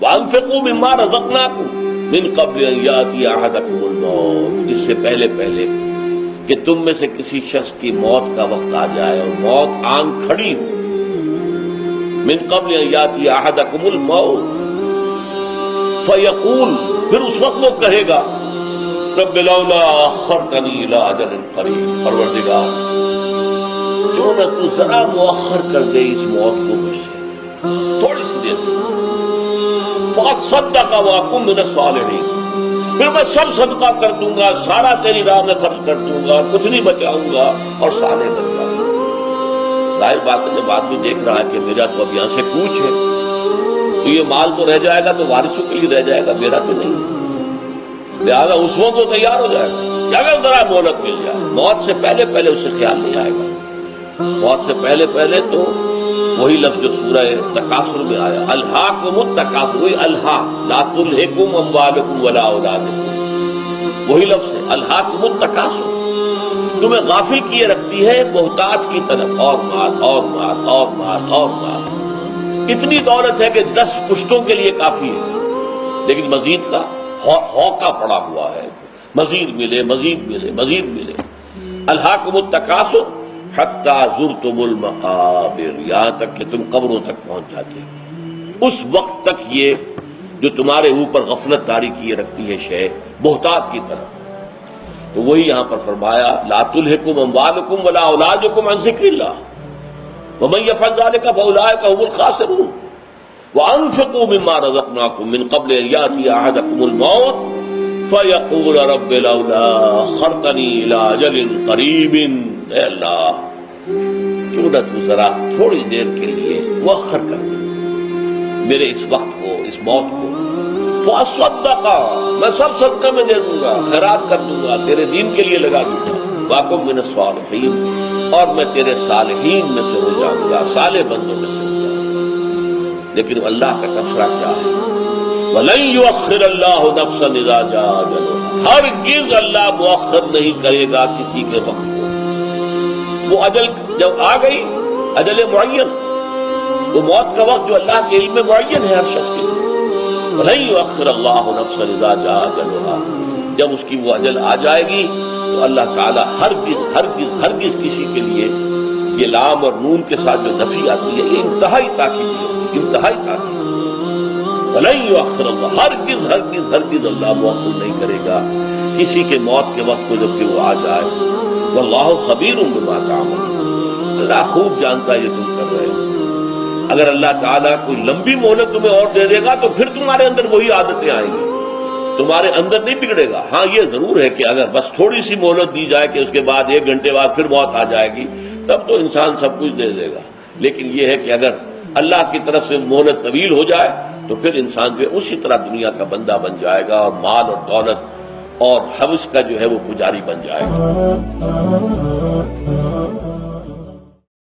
وَأَنفِقُوا مِمَّا رَزَقْنَاكُمْ مِن قَبْلِ أَن يَأْتِيَ أَحَدَكُمُ الْمَوْتُ اس سے پہلے پہلے کہ تم میں سے کسی شخص کی موت کا وقت آ جائے اور موت آن کھڑی ہو۔ من قبل ان یاتی احدکم الموت۔ فیقول پھر اس وقت وہ کہے گا، رب لولا اخرتنی الى اجل قریب پروردگار کیوں نہ تو ذرا مؤخر کر دے اس موت کو مجھ سے، تھوڑی سی دیر۔ فصدق واکم من الصالحین پھر میں سب صدقہ کر دوں گا، سارا تیری راہ میں خرچ کر دوں گا، کچھ نہیں بچاؤں گا اور صالح بن جاؤں گا۔ ظاہر بات ہے، جب آدمی دیکھ رہا ہے کہ میرا تو اب یہاں سے کوچ ہے، تو یہ مال تو رہ جائے گا تو وارثوں کے لیے رہ جائے گا، میرا تو نہیں۔ لہٰذا اس وقت وہ تیار ہو جائے۔ گا اگر ذرا مہلت مل جائے؟ موت سے پہلے پہلے اسے خیال نہیں آئے گا۔ موت سے پہلے پہلے تو وہی لفظ جو سورہ تقاصر میں آیا، الحاکم التقاصر وہی الحا، لا تلہکم اموالکم ولا اولادکم۔ وہی لفظ ہے، الحاکم التقاصر تمہیں غافل کیے رکھتی ہے محتاج کی طرف۔ اور مال اور مال اور مال اور مال۔ اتنی دولت ہے کہ دس پشتوں کے لیے کافی ہے۔ لیکن مزید کا ہوکا پڑا ہوا ہے۔ مزید ملے مزید ملے مزید ملے۔ الحاکم التقاصر حتی زرتم المقابر، یہاں تک کہ تم قبروں تک پہنچ جاتے ہو۔ اس وقت تک یہ جو تمہارے اوپر غفلت داری کیے رکھتی ہے شے محتاج کی طرف۔ تو وہی یہاں پر فرمایا، لا تلحکم اموالکم ولا اولادکم عن ذکر اللہ۔ ومن یفعل ذلك فاولئک هم الخاسرون۔ وانفقوا مما رزقناکم من قبل ان یاتی احدکم الموت۔ فیقول رب لولا خرطنی الى اجل قریب۔ اے اللہ کیوں نہ تو ذرا تھوڑی دیر کے لیے مؤخر کر دے میرے اس وقت کو، اس موت کو۔ فَأَصَّدَّقَ، میں سب صدقہ میں دے دوں گا، خیرات کر دوں گا، تیرے دین کے لیے لگا دوں گا۔ واقم من الصالحین اور میں تیرے صالحین میں سے ہو جاؤں گا، صالح بندوں میں سے ہو جاؤں گا۔ لیکن اللہ کا تبصرہ کیا ہے؟ وَلَن يُؤَخِّرَ اللَّهُ نَفْسًا إِذَا جَاءَ أَجَلُهَا ہرگز اللہ مؤخر نہیں کرے گا کسی کے وقت کو۔ وہ اجل جب آ گئی اجل معین، وہ موت کا وقت جو اللہ کے علم میں معین ہے ہر شخص کے لیے اخر اللہ نفس رضا جا جب اس کی وہ اجل آ جائے گی، تو اللہ تعالیٰ ہرگز ہرگز ہرگز کسی کے لیے یہ لام اور نون کے ساتھ جو نفی آتی ہے، یہ انتہائی تاکید ہے، انتہائی تاکید اخر اللہ ہرگز ہرگز ہرگز اللہ مؤخر نہیں کرے گا۔ کسی کے موت کے وقت کو جبکہ وہ آ جائے واللہ خبیر بما تعمل اللہ خوب جانتا ہے یہ تم کر رہے ہو۔ اگر اللہ تعالیٰ کوئی لمبی مہلت تمہیں اور دے دے گا تو پھر تمہارے اندر وہی عادتیں آئیں گی۔ تمہارے اندر نہیں بگڑے گا۔ ہاں یہ ضرور ہے کہ اگر بس تھوڑی سی مہلت دی جائے کہ اس کے بعد ایک گھنٹے بعد پھر موت آ جائے گی، تب تو انسان سب کچھ دے دے گا۔ لیکن یہ ہے کہ اگر اللہ کی طرف سے مہلت طویل ہو جائے تو پھر انسان جو ہے اسی طرح دنیا کا بندہ بن جائے گا اور مال اور دولت اور حوث کا جو ہے وہ پجاری بن جائے گا۔